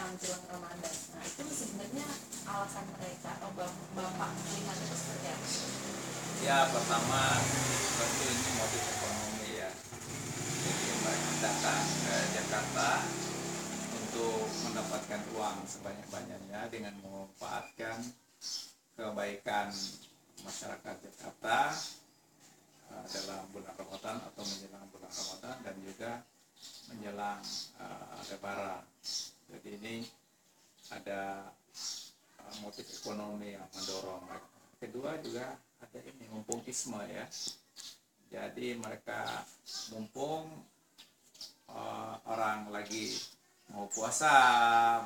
datang jelang Ramadan. Nah itu sebenarnya alasan mereka atau bap- bapak melihat itu seperti apa? Ya pertama tentu ini motif ekonomi ya. Jadi mereka datang ke Jakarta untuk mendapatkan uang sebanyak-banyaknya dengan memanfaatkan kebaikan masyarakat Jakarta uh, dalam bulan Ramadan atau menjelang bulan Ramadan dan juga menjelang uh, Lebaran. Ini ada uh, motif ekonomi yang mendorong mereka. Kedua juga ada ini mumpungisme ya. Jadi mereka mumpung uh, orang lagi mau puasa,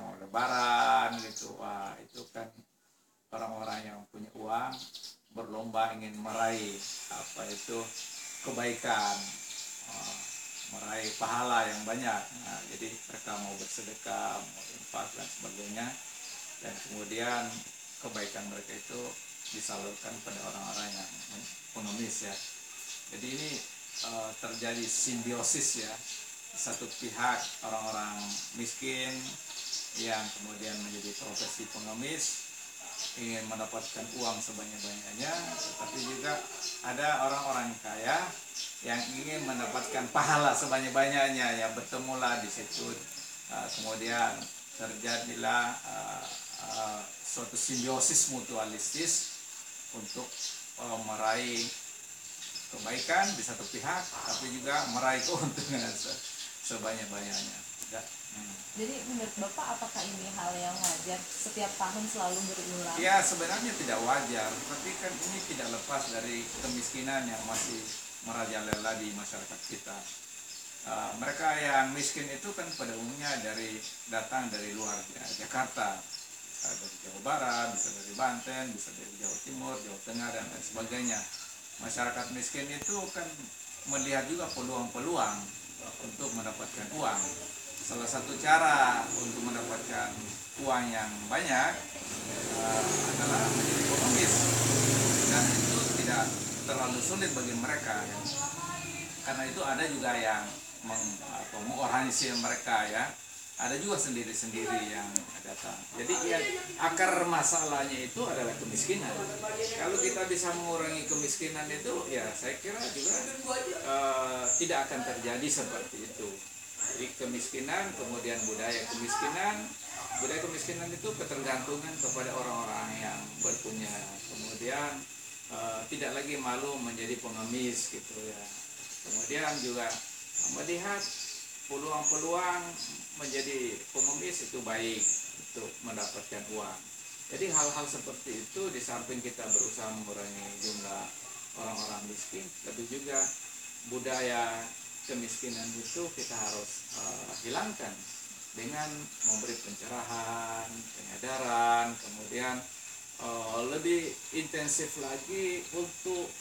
mau lebaran gitu, wah itu kan orang-orang yang punya uang berlomba ingin meraih apa itu kebaikan, uh, meraih pahala yang banyak. Nah, jadi mereka mau bersedekah, mau infak dan sebagainya, dan kemudian kebaikan mereka itu disalurkan pada orang-orang yang ekonomis ya. Jadi ini uh, terjadi simbiosis ya. Satu pihak orang-orang miskin yang kemudian menjadi profesi pengemis ingin mendapatkan uang sebanyak-banyaknya, tetapi juga ada orang-orang kaya yang ingin mendapatkan pahala sebanyak-banyaknya ya bertemulah di situ Uh, kemudian terjadilah uh, uh, suatu simbiosis mutualistis untuk uh, meraih kebaikan di satu pihak tapi juga meraih keuntungan se- sebanyak-banyaknya Ya. Hmm. Jadi menurut bapak apakah ini hal yang wajar setiap tahun selalu berulang? Ya sebenarnya tidak wajar, tapi kan ini tidak lepas dari kemiskinan yang masih merajalela di masyarakat kita. Uh, mereka yang miskin itu kan pada umumnya dari datang dari luar ya, Jakarta, bisa dari Jawa Barat, bisa dari Banten, bisa dari Jawa Timur, Jawa Tengah dan lain sebagainya. Masyarakat miskin itu kan melihat juga peluang-peluang untuk mendapatkan uang. Salah satu cara untuk mendapatkan uang yang banyak uh, adalah menjadi pengemis dan itu tidak terlalu sulit bagi mereka karena itu ada juga yang meng, mereka ya. Ada juga sendiri-sendiri yang datang. Jadi ya akar masalahnya itu adalah kemiskinan. Kalau kita bisa mengurangi kemiskinan itu ya saya kira juga eh, tidak akan terjadi seperti itu. Jadi kemiskinan kemudian budaya kemiskinan budaya kemiskinan itu ketergantungan kepada orang-orang yang berpunya. Kemudian eh, tidak lagi malu menjadi pengemis gitu ya kemudian juga melihat peluang-peluang menjadi pengemis itu baik untuk mendapatkan uang. Jadi hal-hal seperti itu di samping kita berusaha mengurangi jumlah orang-orang miskin tapi juga budaya kemiskinan itu kita harus eh, hilangkan dengan memberi pencerahan, penyadaran, kemudian eh, lebih intensif lagi untuk